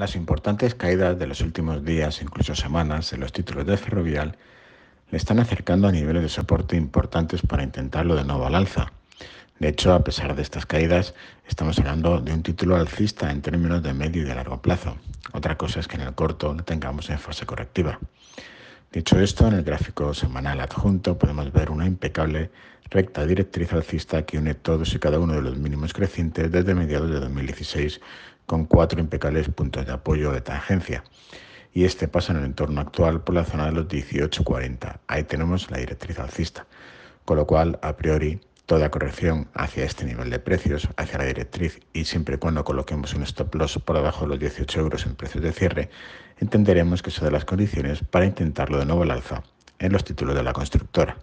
Las importantes caídas de los últimos días, incluso semanas, en los títulos de Ferrovial le están acercando a niveles de soporte importantes para intentarlo de nuevo al alza. De hecho, a pesar de estas caídas, estamos hablando de un título alcista en términos de medio y de largo plazo. Otra cosa es que en el corto lo tengamos en fase correctiva. Dicho esto, en el gráfico semanal adjunto podemos ver una impecable recta directriz alcista que une todos y cada uno de los mínimos crecientes desde mediados de 2016 con cuatro impecables puntos de apoyo de tangencia. Y este pasa en el entorno actual por la zona de los 18.40. Ahí tenemos la directriz alcista. Con lo cual, a priori, toda corrección hacia este nivel de precios, hacia la directriz y siempre y cuando coloquemos un stop loss por debajo de los 18 euros en precios de cierre, entenderemos que son de las condiciones para intentarlo de nuevo al alza en los títulos de la constructora.